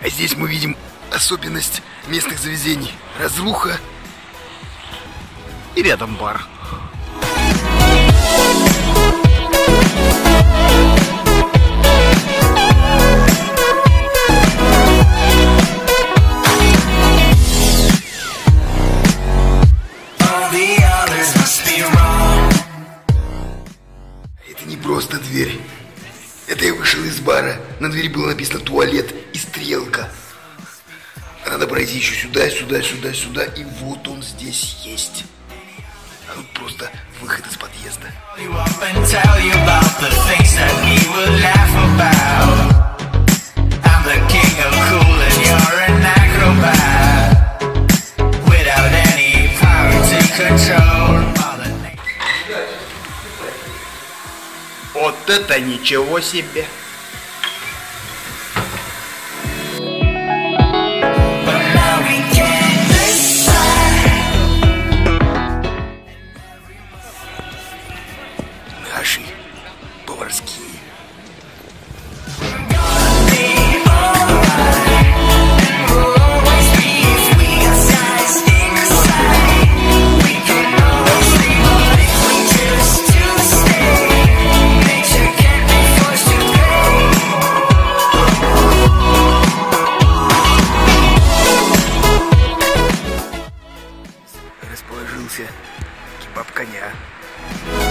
А здесь мы видим особенность местных заведений. Разруха и рядом бар. Просто дверь. Это я вышел из бара. На двери было написано туалет и стрелка. А надо пройти еще сюда, сюда, сюда, сюда. И вот он здесь есть. А тут просто выход из подъезда. Вот это ничего себе! баб коня.